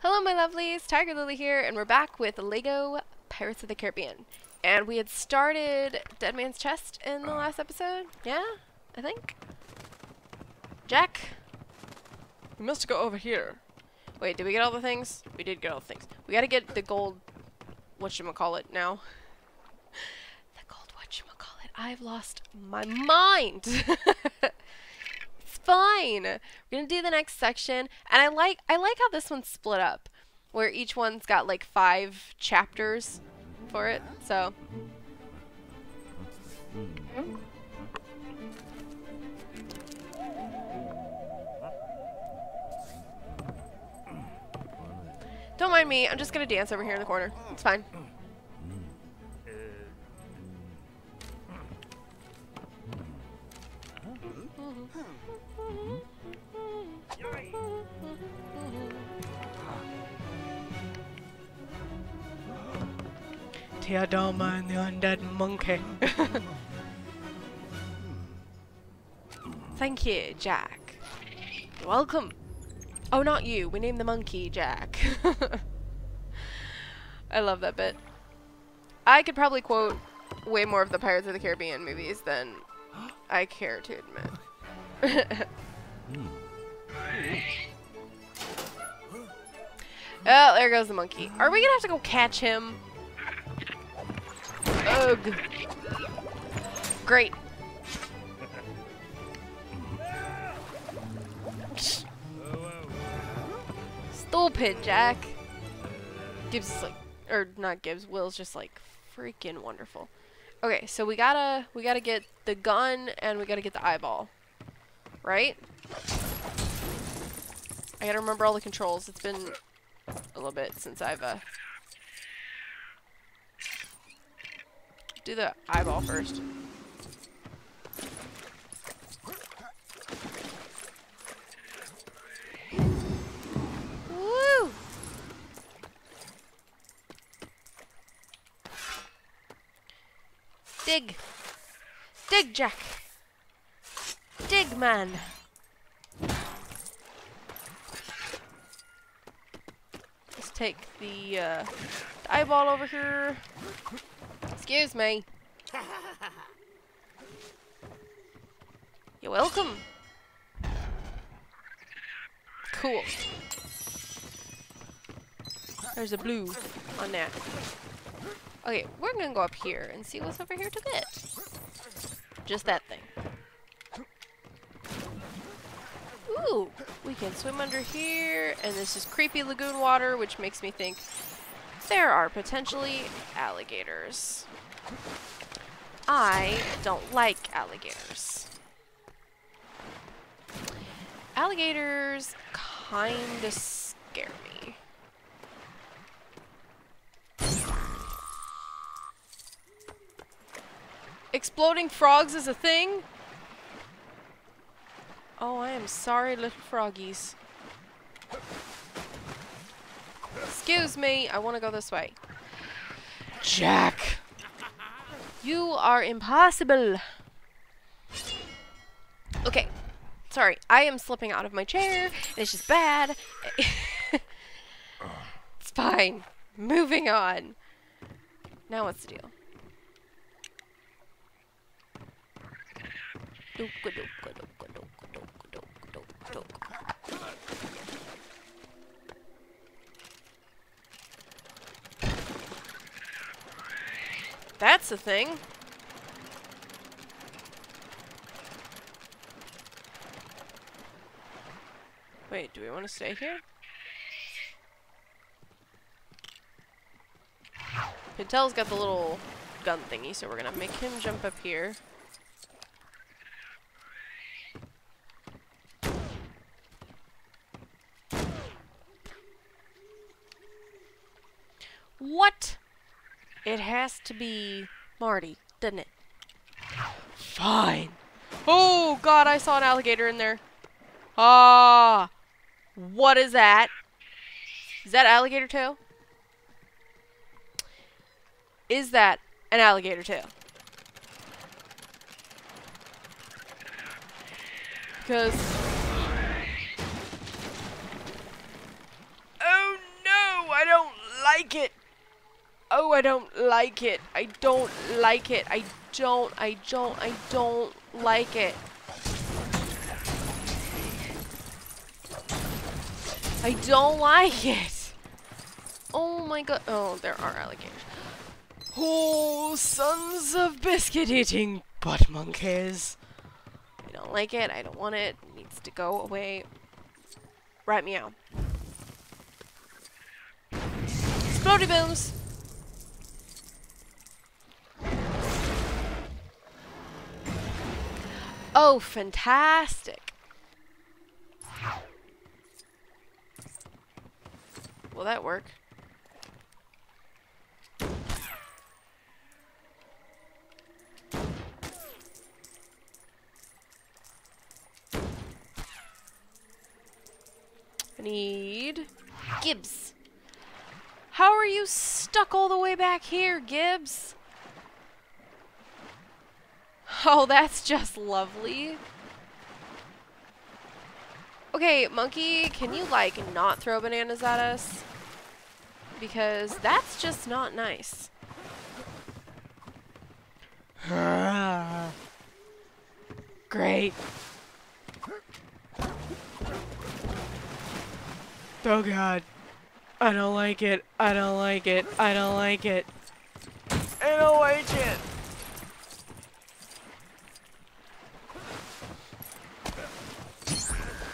Hello, my lovelies. Tiger Lily here, and we're back with Lego Pirates of the Caribbean. And we had started Dead Man's Chest in the ah. last episode. Yeah, I think. Jack? We must go over here. Wait, did we get all the things? We did get all the things. We gotta get the gold... Whatchamacallit now. the gold whatchamacallit. I've lost my mind! fine! We're gonna do the next section. And I like I like how this one's split up. Where each one's got like five chapters for it. So Don't mind me, I'm just gonna dance over here in the corner. It's fine. Mm-hmm. Tia Dalma and the undead monkey. Thank you, Jack. You're welcome. Oh, not you. We named the monkey Jack. I love that bit. I could probably quote way more of the Pirates of the Caribbean movies than I care to admit. Hmm. oh, there goes the monkey. Are we gonna have to go catch him? Ugh. Great. Stupid, Jack. Gibbs is like, or not Gibbs, Will's just like freaking wonderful. Okay, so we gotta, we gotta get the gun and we gotta get the eyeball. Right? I gotta remember all the controls. It's been a little bit since I've, uh, do the eyeball first. Woo! Dig! Dig, Jack! Dig, man! Let's take the, uh, eyeball over here. Excuse me. You're welcome. Cool. There's a blue on that. Okay, we're gonna go up here and see what's over here to get. Just that thing. Ooh, we can swim under here, and this is creepy lagoon water, which makes me think there are potentially alligators. I don't like alligators. Alligators kinda scare me. Exploding frogs is a thing? Oh, I am sorry, little froggies. Excuse me, I want to go this way. Jack! You are impossible! Okay, sorry, I am slipping out of my chair, it's just bad. it's fine. Moving on. Now what's the deal? Dooka dooka dooka dooka dooka dooka. That's the thing. Wait, do we want to stay here? Pintel's got the little gun thingy, so we're gonna make him jump up here. What? It has to be Marty, doesn't it? Fine. Oh, God, I saw an alligator in there. Ah. What is that? Is that alligator tail? Is that an alligator tail? Because... Oh no, I don't like it. Oh, I don't like it. I don't like it. I don't, I don't, I don't like it. I don't like it. Oh my god. Oh, there are alligators. Oh, sons of biscuit eating butt monkeys. I don't like it. I don't want it. It needs to go away. Right meow. Explodey booms! Oh, fantastic. Will that work? I need Gibbs. How are you stuck all the way back here, Gibbs? Oh, that's just lovely. Okay, Monkey, can you, like, not throw bananas at us? Because that's just not nice. Great. Oh god. I don't like it. I don't like it. I don't like it. I don't like it.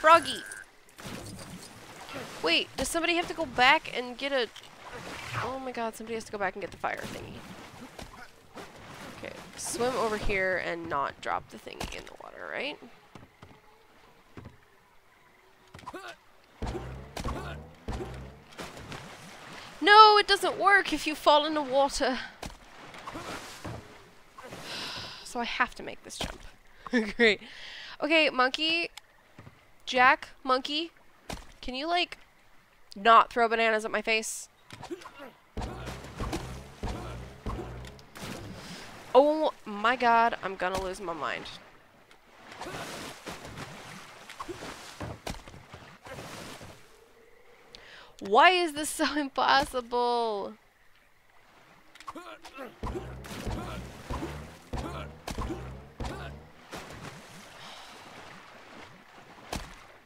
Froggy. Wait, does somebody have to go back and get a... Oh my god, somebody has to go back and get the fire thingy. Okay, swim over here and not drop the thingy in the water, right? No, it doesn't work if you fall in the water. So I have to make this jump. Great. Okay, monkey. Jack, monkey. Can you, like, not throw bananas at my face? Oh my god, I'm gonna lose my mind. Why is this so impossible?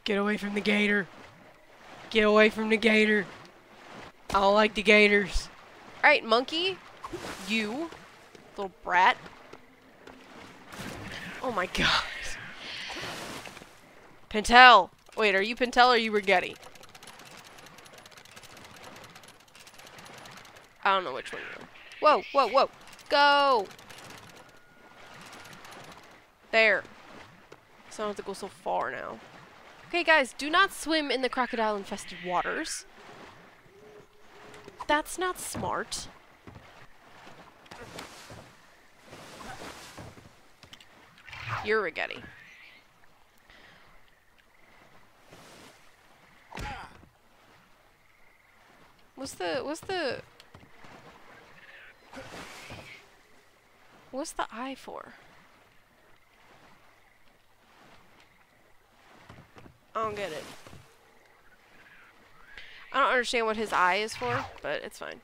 Get away from the gator. Get away from the gator. I don't like the gators. Alright, monkey. You. Little brat. Oh my god. Pintel. Wait, are you Pintel or are you Ragetti? I don't know which one you are. Whoa, whoa, whoa. Go! There. So I don't have to go so far now. Okay, guys, do not swim in the crocodile-infested waters. That's not smart. You're Ragetti. What's the, what's the... What's the eye for? I don't get it. I don't understand what his eye is for, but it's fine.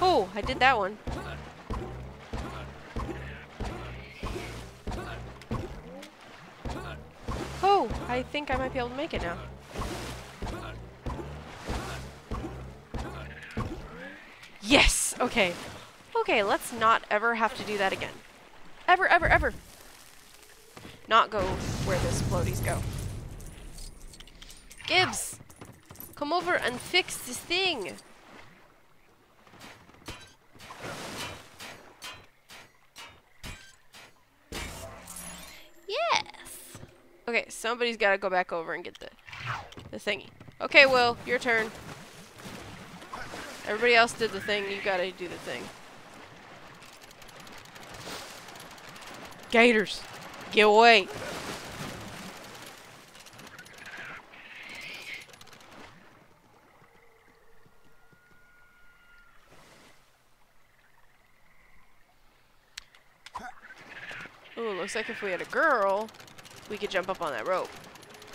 Oh, I did that one. Oh, I think I might be able to make it now. Okay. Okay, let's not ever have to do that again. Ever, ever, ever. Not go where the explodies go. Gibbs! Come over and fix this thing! Yes! Okay, somebody's gotta go back over and get the, the thingy. Okay, Will, your turn. Everybody else did the thing, you gotta do the thing. Gators! Get away! Ooh, looks like if we had a girl, we could jump up on that rope.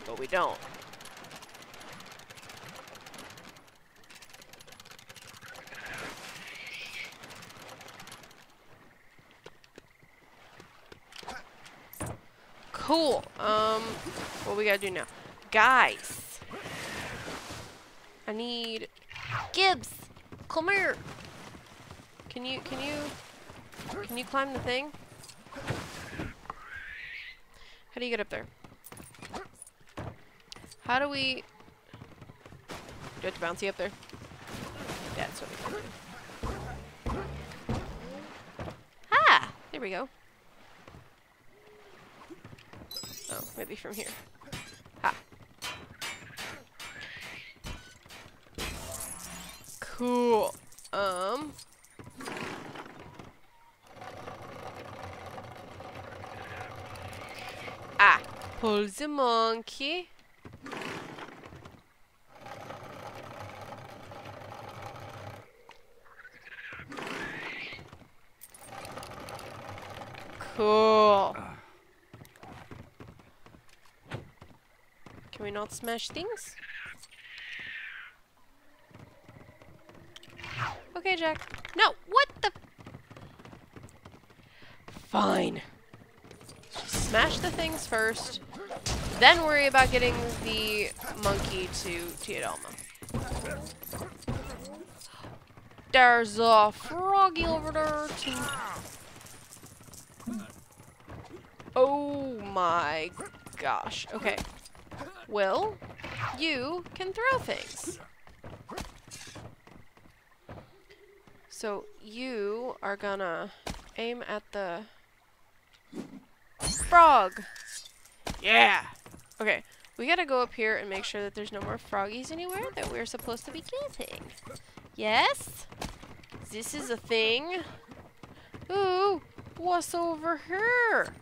But we don't. Cool. Um, what we gotta do now? Guys. I need... Gibbs! Come here! Can you, can you, can you climb the thing? How do you get up there? How do we... Do I have to bounce you up there? That's what we do. Ah! There we go. Oh, maybe from here. Ha. Cool. Um... Ah, pull the monkey. Cool. Can we not smash things? Okay, Jack. No, what the? Fine. Smash the things first, then worry about getting the monkey to Tia Dalma. There's a froggy over there too. Oh my gosh. Okay. Will, you can throw things. So you are gonna aim at the frog. Yeah. Okay. We gotta go up here and make sure that there's no more froggies anywhere that we're supposed to be getting. Yes? This is a thing. Ooh, what's over here?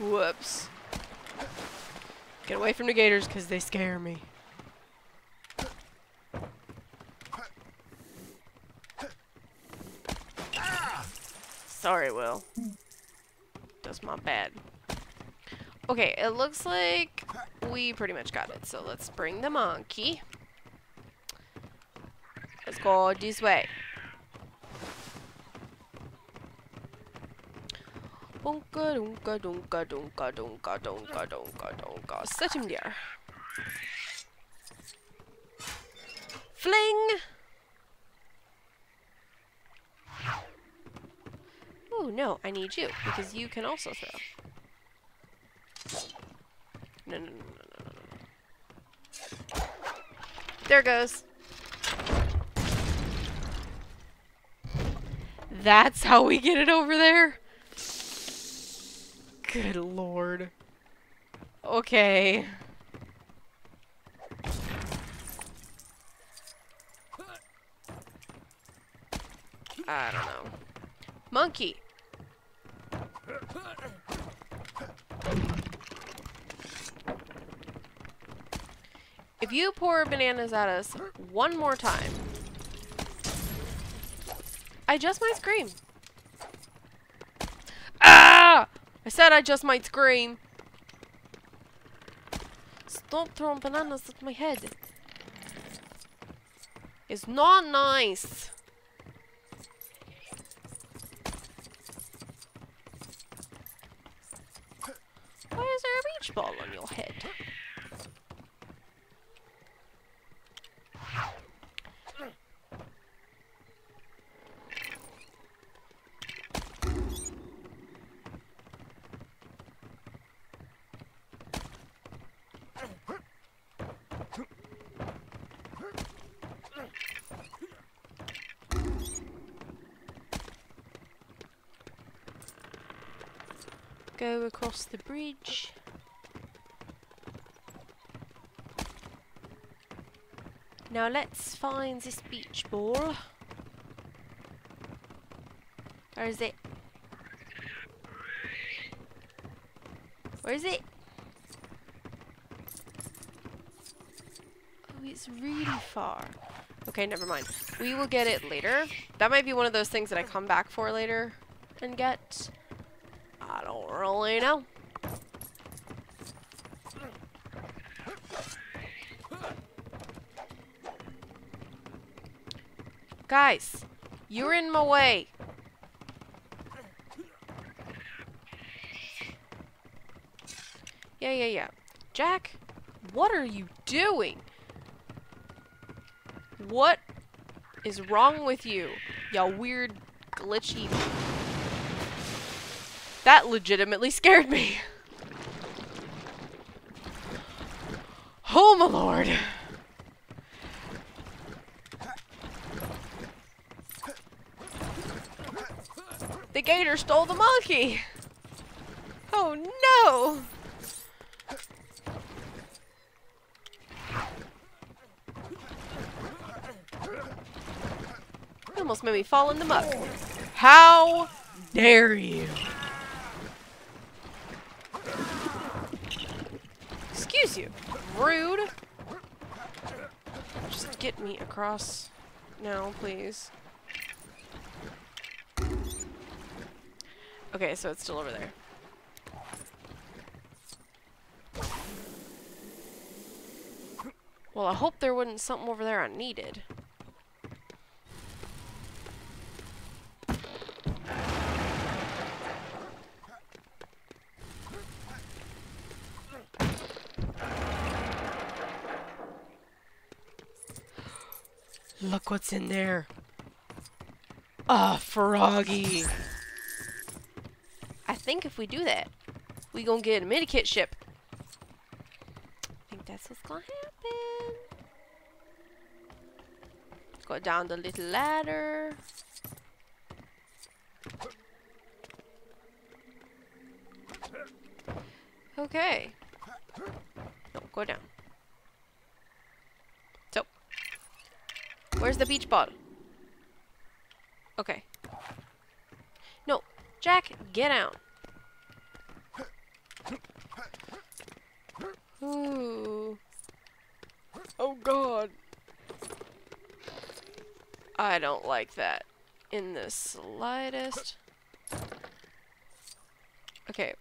Whoops. Get away from the gators because they scare me. Sorry, Will. That's my bad. Okay, it looks like we pretty much got it. So let's bring the monkey. Let's go this way. Dunka dunka dunka dunka dunka dunka dunka dunka. Set him there. Fling! Oh no, I need you because you can also throw. No, no, no, no, no, no. There goes. That's how we get it over there? Good lord. Okay. I don't know. Monkey. If you pour bananas at us one more time, I just might scream. Ah! I said I just might scream. Stop throwing bananas at my head. It's not nice. Why is there a beach ball on your head? Go across the bridge. Now let's find this beach ball. Where is it? Where is it? Oh, it's really far. Okay, never mind. We will get it later. That might be one of those things that I come back for later and get. Don't know. Guys, you're in my way. Yeah, yeah, yeah. Jack, what are you doing? What is wrong with you? Y'all weird, glitchy... That legitimately scared me. Oh my lord. The gator stole the monkey. Oh no. almost made me fall in the muck. How dare you? Excuse you. Rude. Just get me across now, please. Okay, so it's still over there. Well, I hope there wasn't something over there I needed. Look what's in there. Ah, oh, froggy. I think if we do that, we gonna get a medikit ship. I think that's what's gonna happen. Go down the little ladder. Okay. No, go down. Where's the beach ball? Okay. No. Jack, get out. Ooh. Oh god. I don't like that in the slightest. Okay.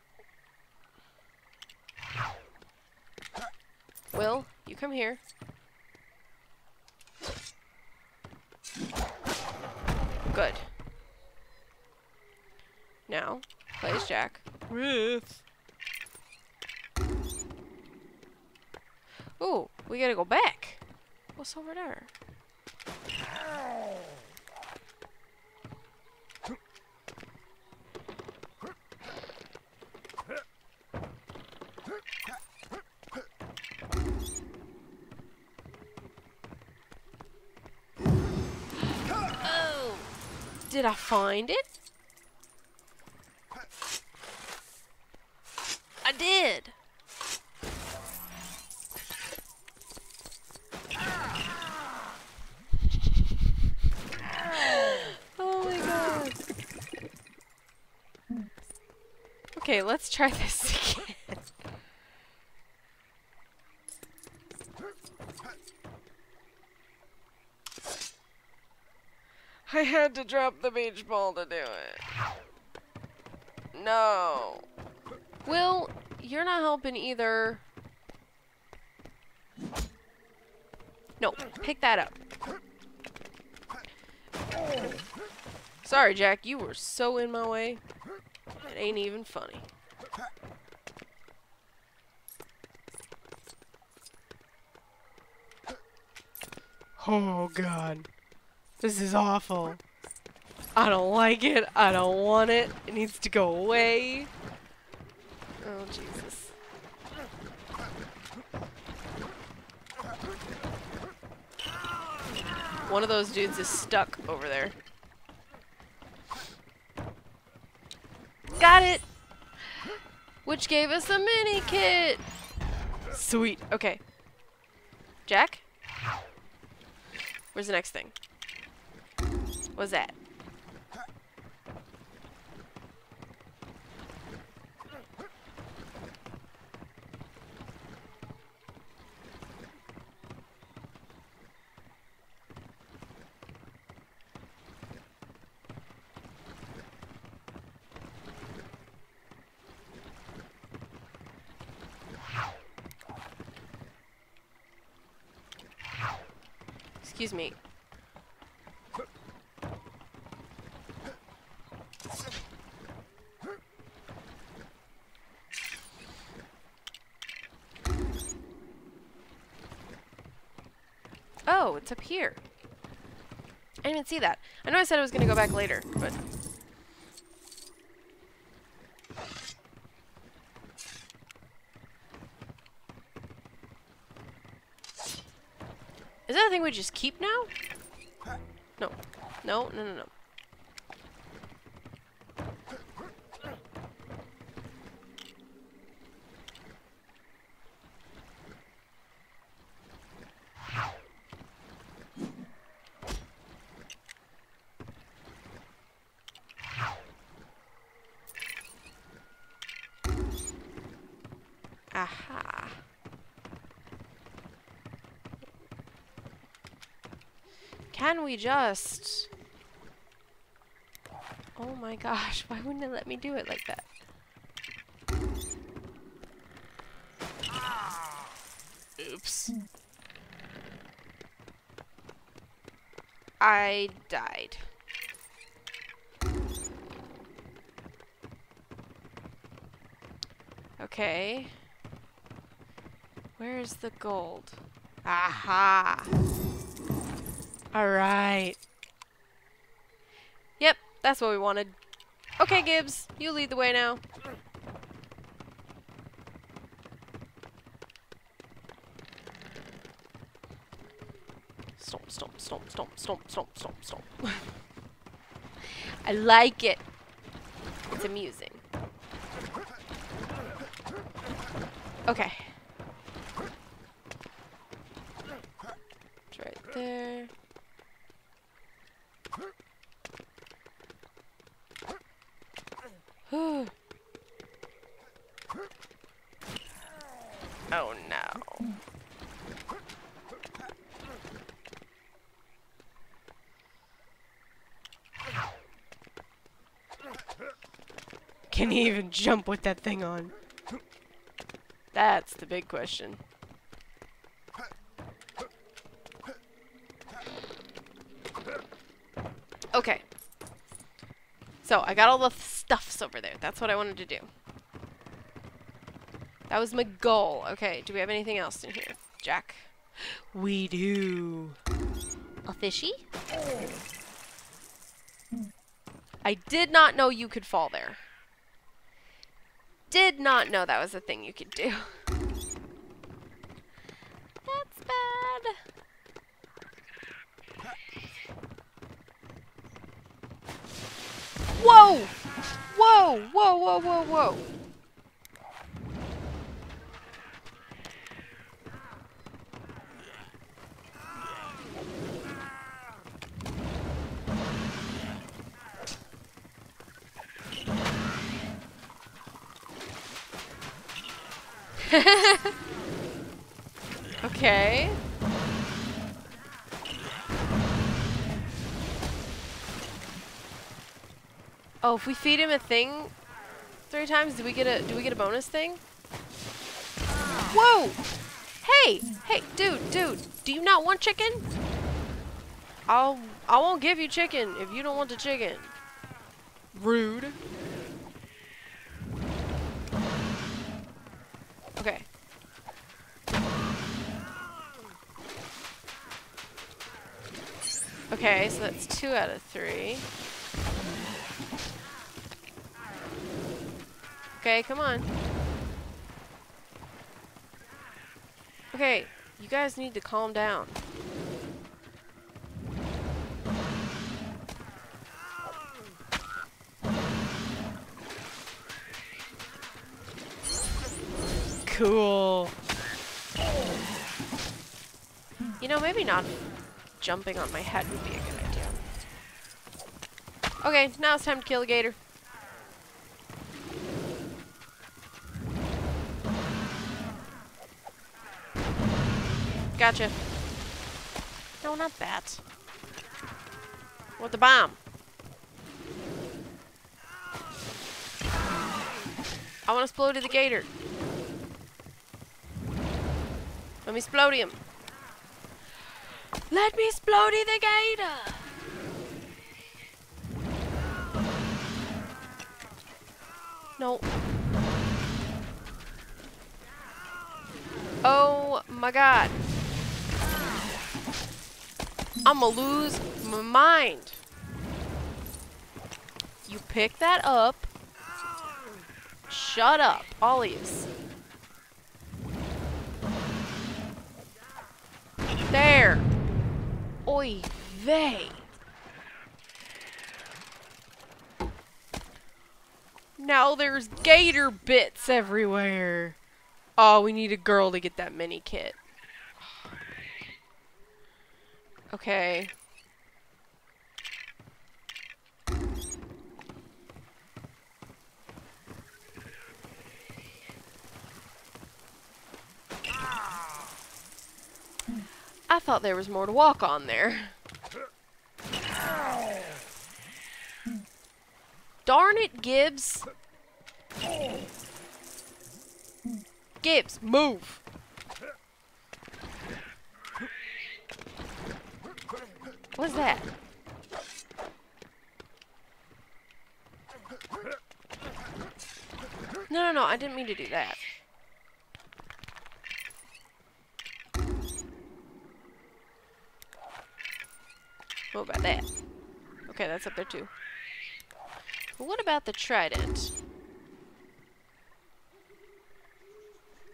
Will, you come here. Good. Now, plays Jack. Ruth. Ooh, we gotta go back. What's over there? Did I find it? I did. oh my god. Okay, let's try this again. I had to drop the beach ball to do it. No. Will, you're not helping either. No, pick that up. Sorry, Jack, you were so in my way. It ain't even funny. Oh, God. This is awful. I don't like it. I don't want it. It needs to go away. Oh, Jesus. One of those dudes is stuck over there. Got it! Which gave us a mini kit! Sweet. Okay. Jack? Where's the next thing? Was that? Excuse me. Up here. I didn't even see that. I know I said I was going to go back later, but... Is that a thing we just keep now? No. No, no, no, no. Aha. Can we just... Oh my gosh, why wouldn't it let me do it like that? Oops. I died. Okay. Where's the gold? Aha! Alright. Yep, that's what we wanted. Okay, Gibbs, you lead the way now. Stomp, stomp, stomp, stomp, stomp, stomp, stomp, stomp. I like it. It's amusing. Okay. It's right there. oh no. Can he even jump with that thing on? That's the big question. Okay. So, I got all the stuffs over there. That's what I wanted to do. That was my goal. Okay, do we have anything else in here? Jack? We do. A fishy? I did not know you could fall there. Did not know that was a thing you could do. That's bad. Whoa! Whoa! Whoa, whoa, whoa, whoa. okay. Oh, if we feed him a thing three times, do we get a do we get a bonus thing? Whoa! Hey! Hey, dude, dude, do you not want chicken? I'll I won't give you chicken if you don't want the chicken. Rude. Okay. Okay, so that's two out of three. Okay, come on. Okay, you guys need to calm down. Cool. You know, maybe not jumping on my head would be a good idea. Okay, now it's time to kill the gator. Gotcha. No, not that. What the bomb? I want to explode the gator. Let me explode him. Let me Splody the gator! No. Oh my god. I'ma lose my mind. You pick that up. Shut up, yous. There. Oy vey. Now there's gator bits everywhere. Oh, we need a girl to get that mini kit. Okay. I thought there was more to walk on there. Darn it, Gibbs. Gibbs, move. What's that? No, no, no, I didn't mean to do that. What about that? Okay, that's up there too. But what about the trident?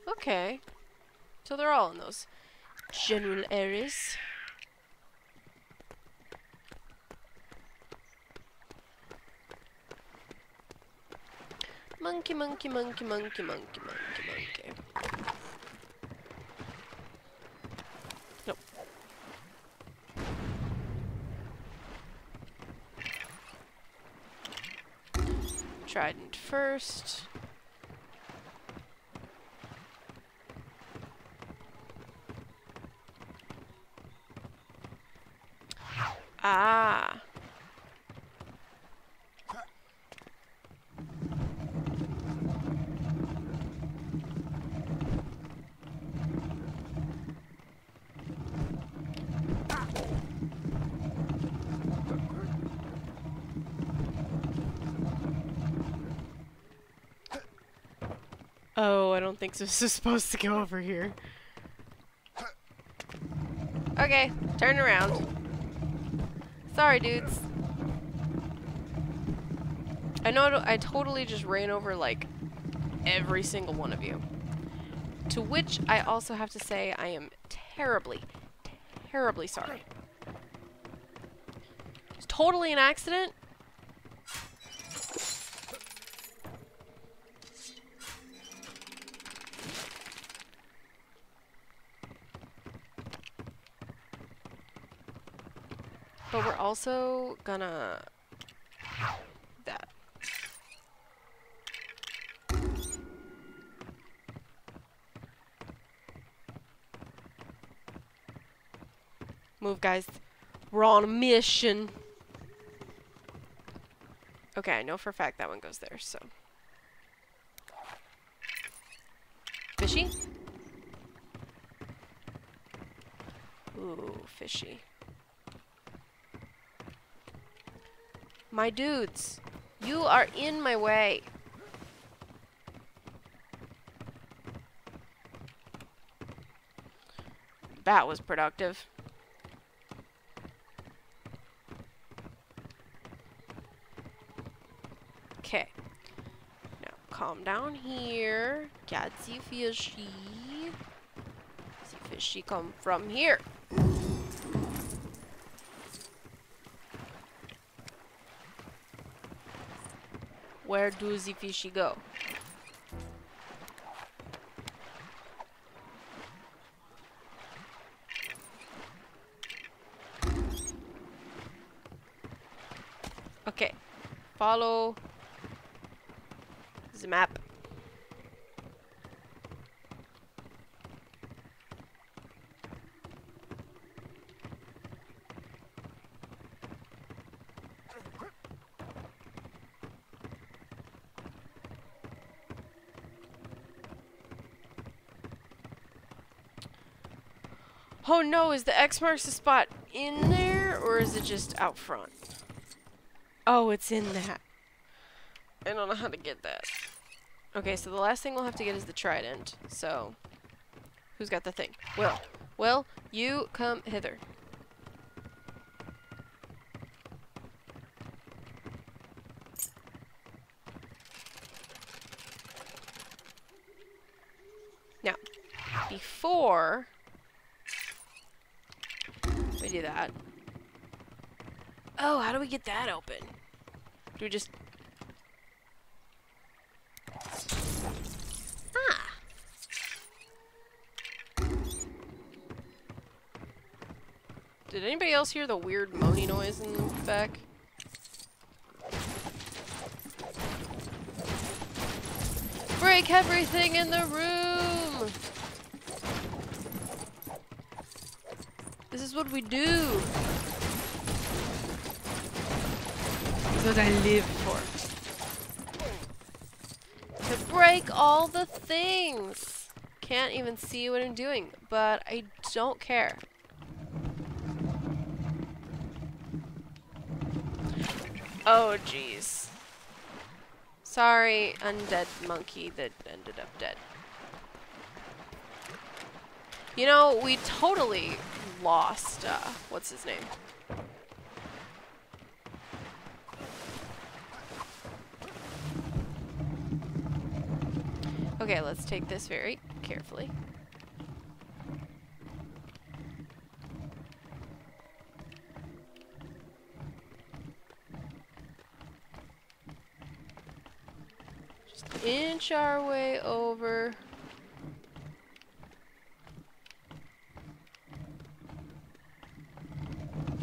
Okay. So they're all in those general areas. Monkey, monkey, monkey, monkey, monkey, monkey, monkey. Nope. Trident first. Ah. Oh, I don't think this is supposed to go over here. Okay, turn around. Sorry, dudes. I know I totally just ran over, like, every single one of you. To which I also have to say I am terribly, terribly sorry. It's totally an accident. Also gonna... That. Move, guys. We're on a mission. Okay, I know for a fact that one goes there, so... Fishy? Ooh, fishy. My dudes, you are in my way. That was productive. Okay. Now, calm down here. See fishy. See fishy come from here. Where do the fishy go? Okay. Follow the map. Oh no, is the X marks the spot in there or is it just out front? Oh, it's in that. I don't know how to get that. Okay, so the last thing we'll have to get is the trident. So, who's got the thing? Will. Will, you come hither. Now, before do that. Oh, how do we get that open? Do we just... Ah! Did anybody else hear the weird moaning noise in the back? Break everything in the room! This is what we do. This is what I live for. To break all the things. Can't even see what I'm doing, but I don't care. Oh, jeez. Sorry, undead monkey that ended up dead. You know, we totally lost, uh, what's his name? Okay, let's take this very carefully. Just inch our way over.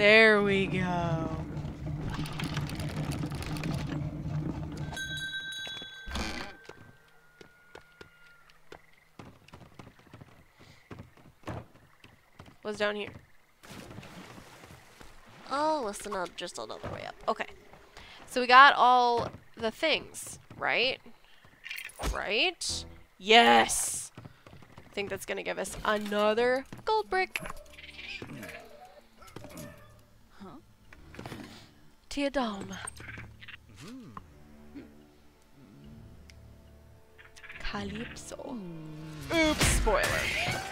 There we go. What's down here? Oh, listen up, just another way up. Okay. So we got all the things, right? Right? Yes! I think that's gonna give us another gold brick. till Daumen. Mhm. Ups, Spoiler.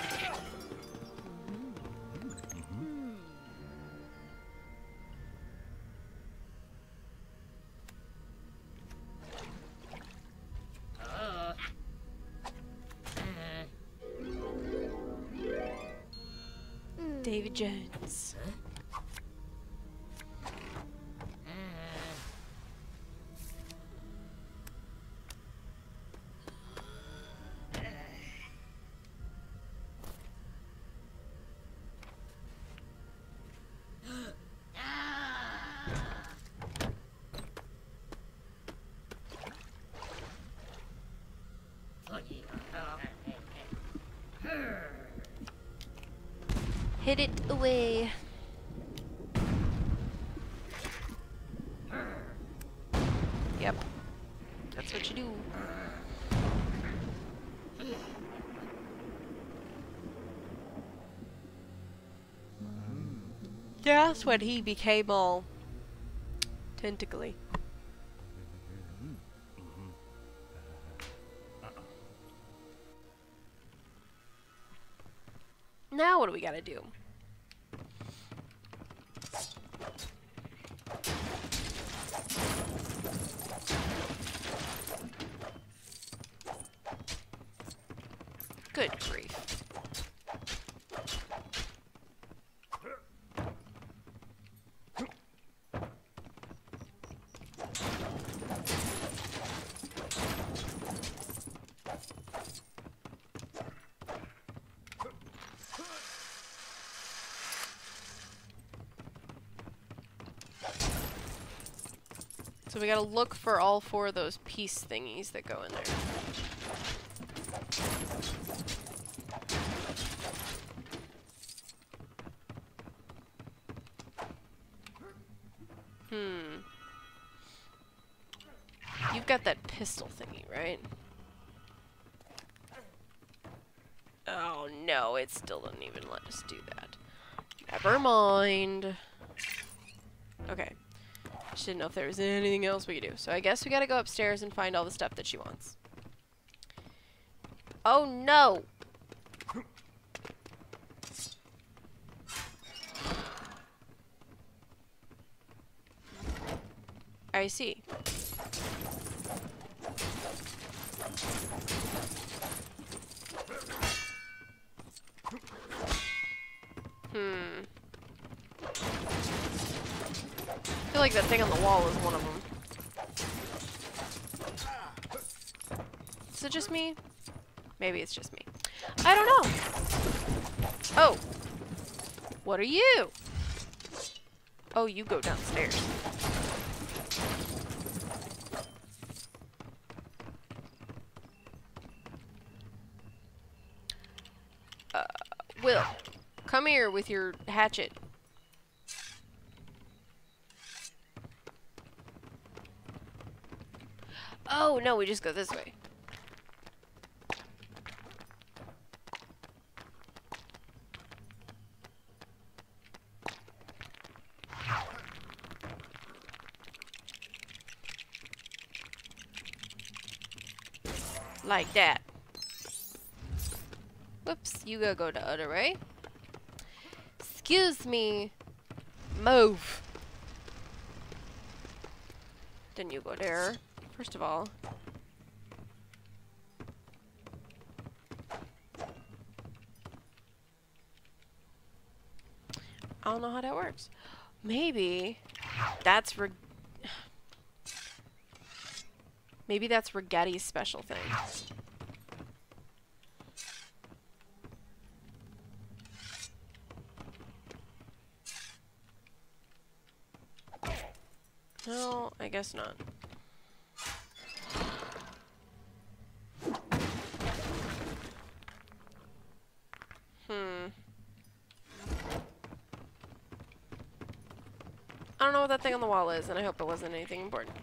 That's when he became all tentacly. Mm-hmm. Mm-hmm. Uh-huh. Now what do we gotta do? Good grief. So we gotta look for all four of those piece thingies that go in there. Hmm. You've got that pistol thingy, right? Oh no, it still doesn't even let us do that. Never mind. Okay. Just didn't know if there was anything else we could do. So I guess we gotta go upstairs and find all the stuff that she wants. Oh no! I see. Hmm. I feel like that thing on the wall is one of them. Is it just me? Maybe it's just me. I don't know. Oh. What are you? Oh, you go downstairs. Uh, Will, come here with your hatchet. Oh, no, we just go this way. Like that. Whoops, you gotta go the other way. Excuse me. Move. Then you go there. First of all. I don't know how that works. Maybe that's Reg Maybe that's Ragetti's special thing. No, I guess not. Hmm. I don't know what that thing on the wall is, and I hope it wasn't anything important.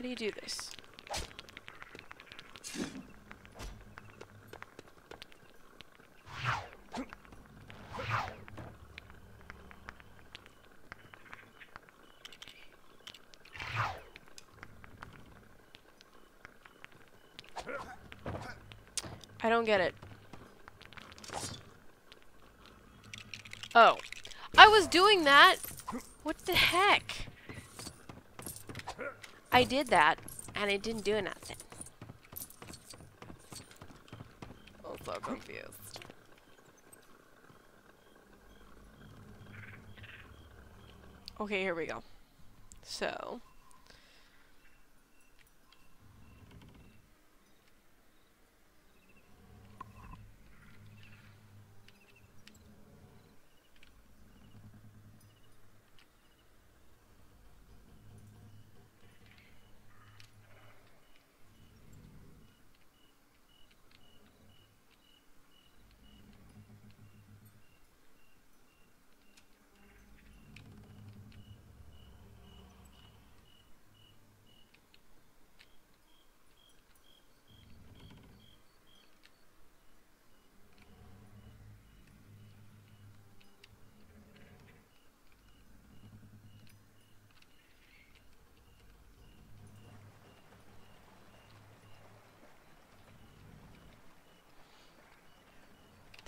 How do you do this? I don't get it. Oh. I was doing that! What the heck? I did that, and it didn't do nothing. I'm so confused. Okay, here we go. So...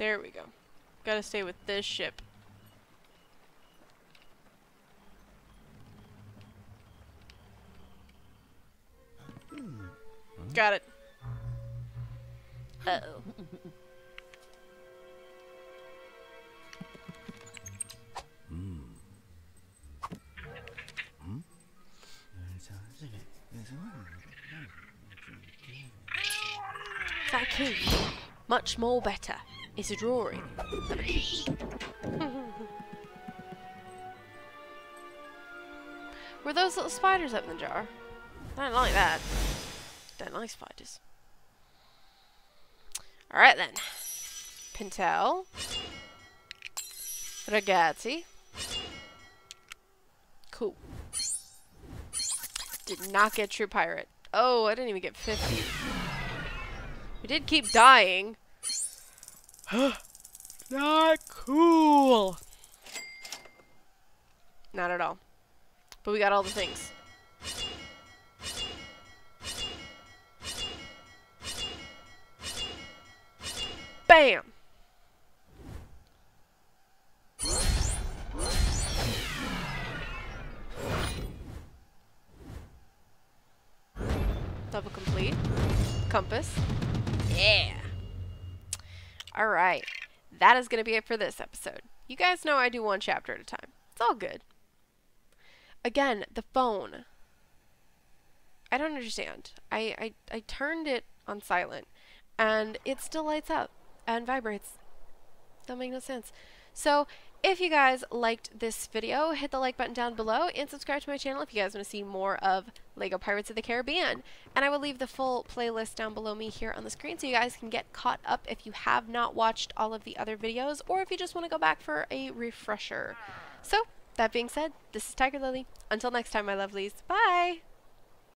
There we go. Gotta stay with this ship. Got it. That key. Much more better. It's a drawing. Were those little spiders up in the jar? I don't like that. Don't like spiders. Alright then. Pintel. Ragetti. Cool. Did not get True Pirate. Oh, I didn't even get 50. We did keep dying. not cool. Not at all. But we got all the things. Bam! That is going to be it for this episode. You guys know I do one chapter at a time. It's all good. Again, the phone. I don't understand. I, I, I turned it on silent and it still lights up and vibrates. That makes no sense. So if you guys liked this video, hit the like button down below and subscribe to my channel if you guys want to see more of LEGO Pirates of the Caribbean. And I will leave the full playlist down below me here on the screen so you guys can get caught up if you have not watched all of the other videos or if you just want to go back for a refresher. So, that being said, this is Tiger Lily. Until next time, my lovelies. Bye!